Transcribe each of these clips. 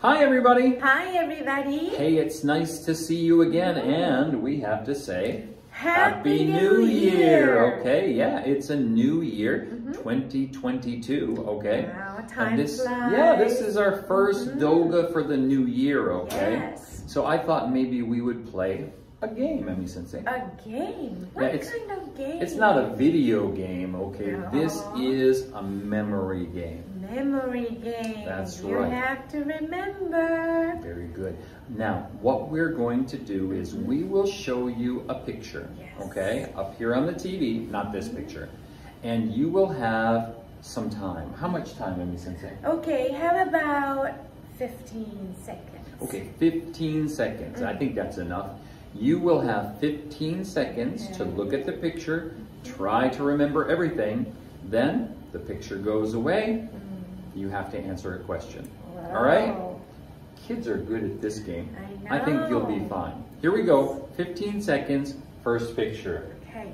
Hi, everybody. Hi, everybody. Hey, it's nice to see you again, and we have to say Happy New Year. Okay, yeah, it's a new year, mm-hmm. 2022. Okay, Wow, time and this, flies. yeah, this is our 1st mm-hmm. Doga for the new year. Okay, Yes. so I thought maybe we would play a game, Emi Sensei. A game? What Yeah, it's- kind of game? It's not a video game. Okay, this is a memory game. memory game. That's you right. have to remember. Very good. Now, what we're going to do is we will show you a picture, Yes. okay, up here on the TV, not this mm-hmm. picture, and you will have some time. How much time, Amy Sensei? Okay, how about 15 seconds? Okay, 15 seconds. I mm-hmm. think that's enough. You will have 15 seconds to look at the picture, try to remember everything, then the picture goes away. You have to answer a question. All right? Kids are good at this game. I I think you'll be fine. Here we go. 15 seconds, first picture. Okay.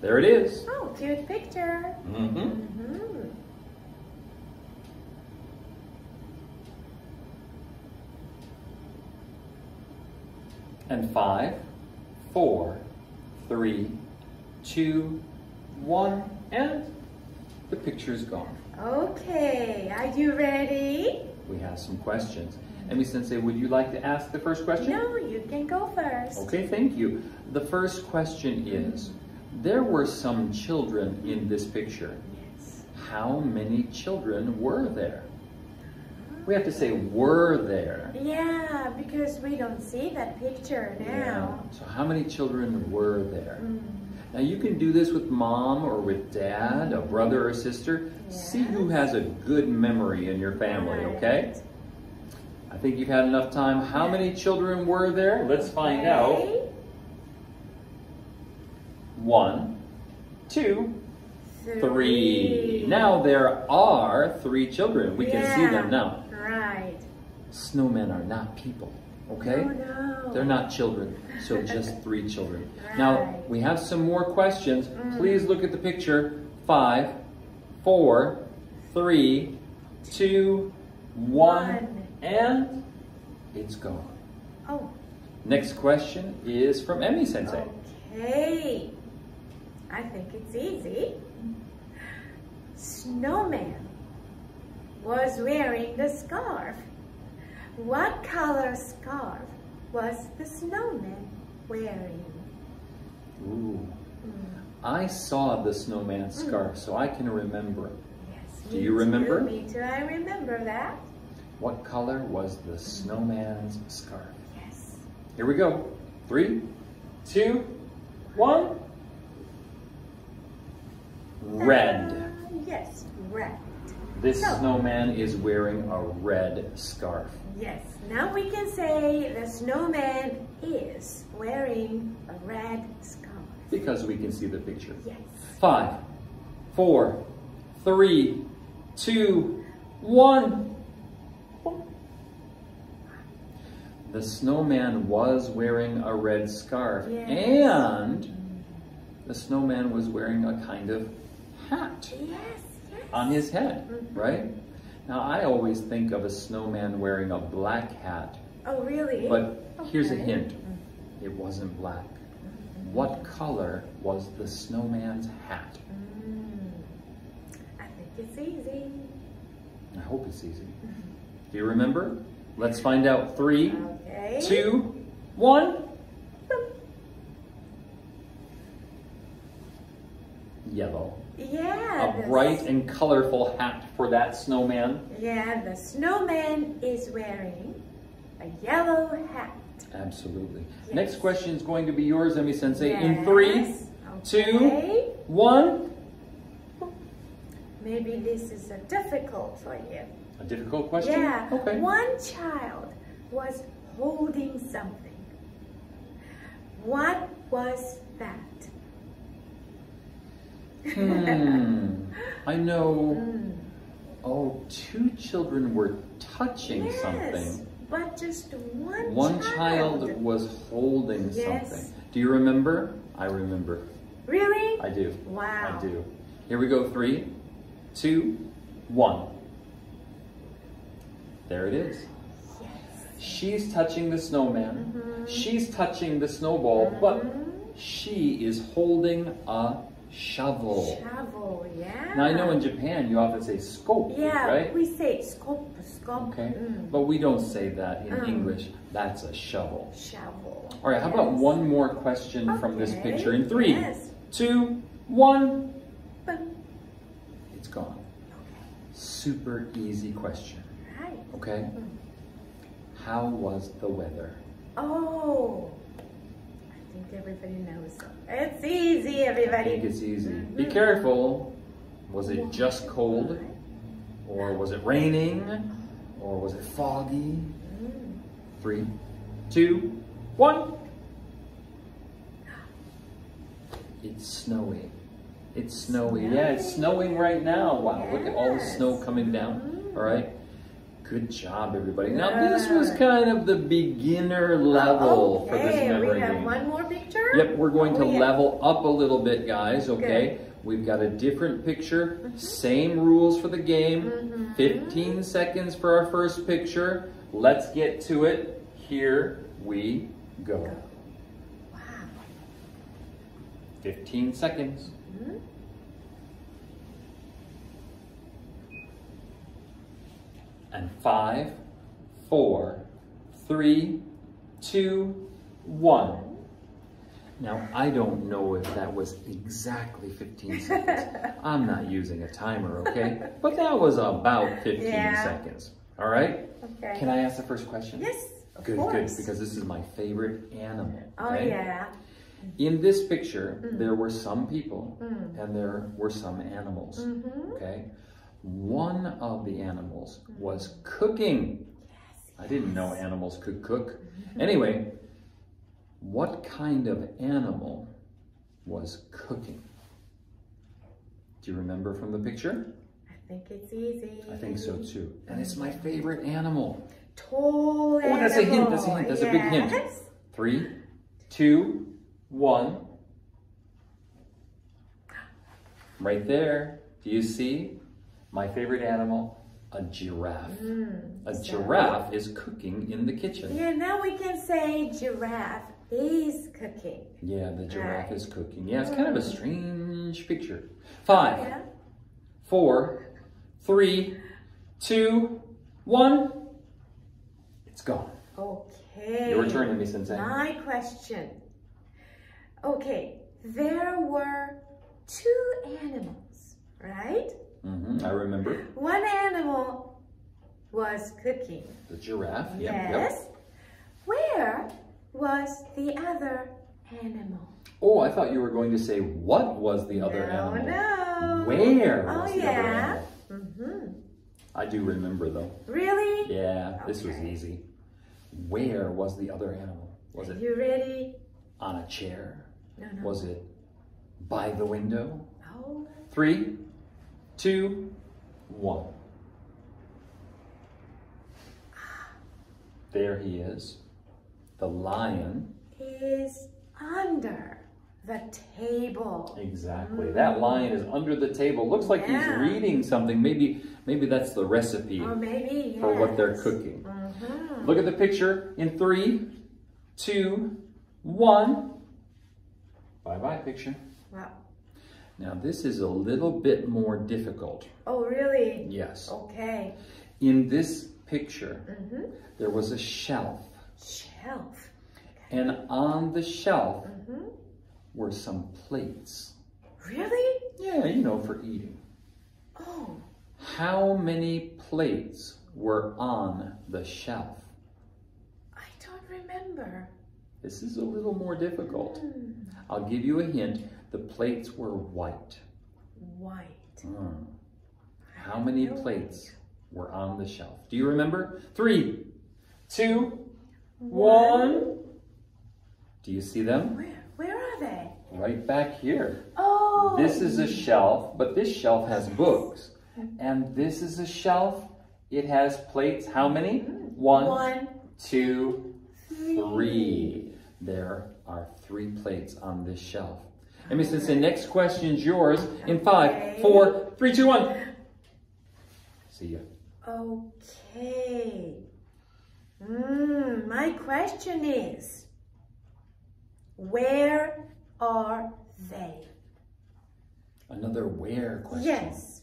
There it is. Oh, cute picture. Mm-hmm. Mm-hmm. And five, four, three, two, one, and the picture is gone. Okay, are you ready? We have some questions. Emi Sensei, would you like to ask the first question? No, you can go first. Okay, thank you. The first question is, there were some children in this picture. Yes. How many children were there? We have to say were there. Yeah, because we don't see that picture now. So how many children were there? Mm. Now you can do this with mom or with dad, a brother or sister. See who has a good memory in your family, okay? I think you've had enough time. How many children were there? Let's find out. Okay. One, two, three. Now there are three children. We can see them now. Right. Snowmen are not people, okay? Oh, no. They're not children, so just three children. Now, we have some more questions. Mm. Please look at the picture. Five, four, three, two, one, One. and it's gone. Oh, Next question is from Emi Sensei. okay. I think it's easy. Snowman was wearing the scarf. What color scarf was the snowman wearing? Ooh. Mm, I saw the snowman scarf, so I can remember. Yes. Do you remember? Too, me too. I remember that. What color was the snowman's scarf? Yes. Here we go. Three, two, one. Red. Uh, yes, red. This So- snowman is wearing a red scarf. Yes. Now we can say the snowman is wearing a red scarf. Because we can see the picture. Yes. Five, four, three, two, one. The snowman was wearing a red scarf Yes. and the snowman was wearing a kind of hat Yes, yes. On his head, Mhm. right? Now I always think of a snowman wearing a black hat, Oh, really? but here's a hint. It wasn't black. What color was the snowman's hat? Mm. I think it's easy. I hope it's easy. Do you remember? Let's find out. Three, Okay. two, one. Yellow. Yeah. A bright and colorful hat for that snowman. Yeah, the snowman is wearing a yellow hat. Absolutely. Yes. Next question is going to be yours, Emi Sensei. In three, Yes. two, one. Maybe this is a difficult for you. A difficult question? Yeah. Okay. One child was holding something. What was that? Hmm. I know. Mm. Oh, two children were touching yes, something. But just one, One child. child was holding Yes. something. Do you remember? I remember. Really? I do. Wow. I do. Here we go. Three, two, one. There it is. Yes. She's touching the snowman. Mhm. She's touching the snowball, but Mhm. she is holding a shovel. Shovel, yeah. Now I know in Japan you often say scope, Yeah, right? we say scope, scope. Okay, Mm. but we don't say that in Mm. English. That's a shovel. Shovel. All right, how about one more question from this picture in three, Yes. two, one. Boom. It's gone. Okay. Super easy question. Right. Okay. Mm. How was the weather? Oh. I think everybody knows. It's easy, everybody. I think it's easy. Be Mhm. careful. Was it just cold? Or was it raining? Or was it foggy? Mm. Three, two, one. It's snowy. It's snowy. Yeah, it's snowing right now. Wow, look at all the snow coming down. Mhm. All right. Good job, everybody. Now, this was kind of the beginner level for this okay, memory we have game. one more picture? Yep, we're going to Oh, yeah. level up a little bit, guys, okay? We've got a different picture, same rules for the game. Mhm. 15 seconds for our first picture. Let's get to it. Here we go. Wow. 15 seconds. Mhm. And five, four, three, two, one. Now, I don't know if that was exactly 15 seconds. I'm not using a timer, okay? But that was about 15 Yeah. seconds. All right? Okay. Can I ask the first question? Yes, of Good, course. good, because this is my favorite animal. Oh, okay? yeah. In this picture, Mm. there were some people Mm. and there were some animals. Mm-hmm. Okay? One of the animals was cooking. I didn't know animals could cook. Mm-hmm. Anyway, what kind of animal was cooking? Do you remember from the picture? I think it's easy. I think so too. And it's my favorite animal. Tall animal. Oh, that's a hint, that's a hint, that's a big hint. Three, two, one. Right there. Do you see? My favorite animal, a giraffe. Mm, A giraffe is cooking in the kitchen. Yeah, now we can say giraffe is cooking. Yeah, the giraffe Right. is cooking. Yeah, it's kind of a strange picture. Five, Yeah. four, three, two, one. It's gone. Okay. Your turn, Miss Sensei. My question. Okay, there were two animals, right? Hmm I remember One animal was cooking. the giraffe. Yep, yep. Yes. Where was the other animal? Oh, I thought you were going to say what was the other no, animal. No. Where Oh was the other yeah. Mm-hmm. I do remember though. Really? Yeah, this was easy. Where was the other animal? Was it You ready? on a chair? No, no. Was it by the window? Oh. Three, two, one. There he is. The lion. Is under the table. Exactly. That lion is under the table. Looks like he's reading something. Maybe maybe that's the recipe maybe for what they're yes. cooking. Mhm. Look at the picture in three, two, one. Bye-bye picture. Wow. Now this is a little bit more difficult. Oh, really? Yes. Okay. In this picture, Mm-hmm. there was a shelf. Shelf. And on the shelf Mm-hmm. were some plates. Really? Yeah, you know, for eating. Oh, How many plates were on the shelf? I don't remember. This is a little more difficult. Hmm. I'll give you a hint. The plates were white. White. Hmm. How many plates were on the shelf? Do you remember? Three, two, One. one. Do you see them? Where? Where are they? Right back here. Oh. This is a shelf, but this shelf has books. And this is a shelf. It has plates. How many? One, One. three. There are three plates on this shelf. And Miss Sensei, next question's yours in five, four, three, two, one. See ya. Okay. Mm, my question is, where are they? Another where question. Yes.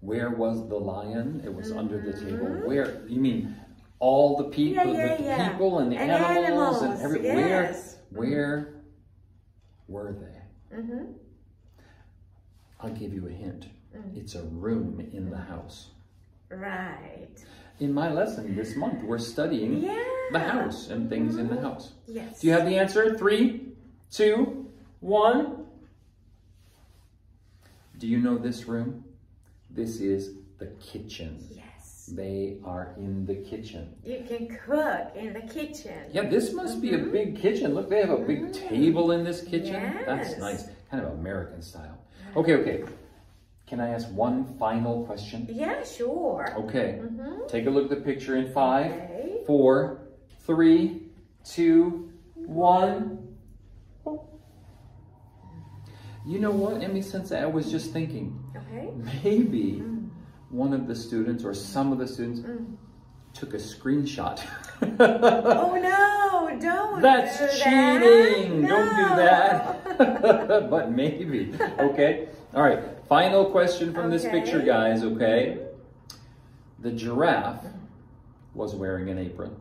Where was the lion? It was under the table. Mhm. Where? You mean all the people, Yeah, yeah, the yeah. people and the And animals, and animals, every yes. where? Where were they? Mm-hmm. I'll give you a hint. Mm. It's a room in the house. Right. In my lesson this month, we're studying Yeah. the house and things in the Mhm. house. Yes. Do you have the answer? Three, two, one. Do you know this room? This is the kitchen. Yes. They are in the kitchen. You can cook in the kitchen. Yeah, this must be a Mhm. big kitchen. Look, they have a big Mm. table in this kitchen. Yes. That's nice. Kind of American style. Okay, okay. Can I ask one final question? Yeah, sure. Okay. Mm-hmm. Take a look at the picture in five, Okay. four, three, two, one. You know what, Emi Sensei? I was just thinking, Okay. maybe Mm. One of the students or some of the students Mm. took a screenshot. Oh no, don't That's do cheating. that. Don't do that. but maybe. Okay. All right. Final question from this picture, guys. Okay. The giraffe was wearing an apron.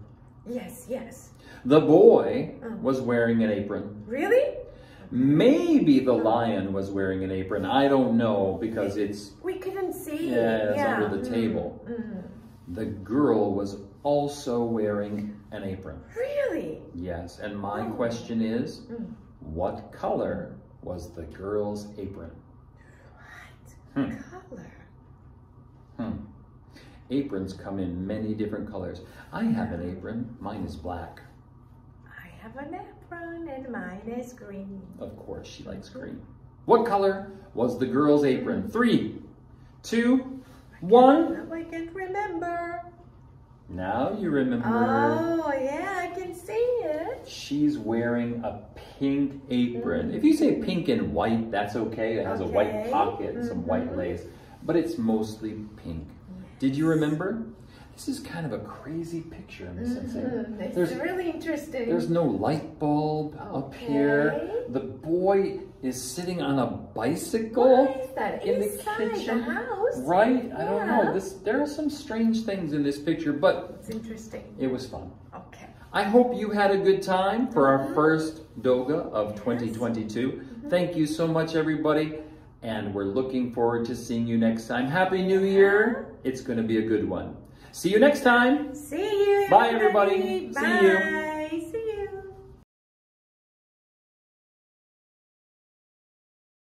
Yes, yes. The boy Mm. was wearing an apron. Really? Maybe the lion was wearing an apron. I don't know because it's We couldn't see. Yeah, it's under the Mm, table. mm. the girl was also wearing an apron. Really? Yes. And my Oh. question is, Mm. what color was the girl's apron? What Hmm. color? Hmm. Aprons come in many different colors. I have an apron. Mine is black. Have an apron and mine is green. Of course, she likes green. What color was the girl's apron? Three, two, one. Now I can't remember. Now you remember. Oh, yeah, I can see it. She's wearing a pink apron. If you say pink and white, that's okay. It has a white Okay. pocket and some white Mhm. lace, but it's mostly pink. Did you remember? This is kind of a crazy picture, Miss Sensei. Mhm, It's There's really interesting. There's no light bulb up here. The boy is sitting on a bicycle that in the kitchen. the house? Right? I don't know. This there are some strange things in this picture, but It's interesting. it was fun. Okay. I hope you had a good time for our Mhm. first Doga of 2022. Mm-hmm. Thank you so much, everybody. And we're looking forward to seeing you next time. Happy New Year. It's going to be a good one. See you next time. See you. Bye, everybody. See you. Bye.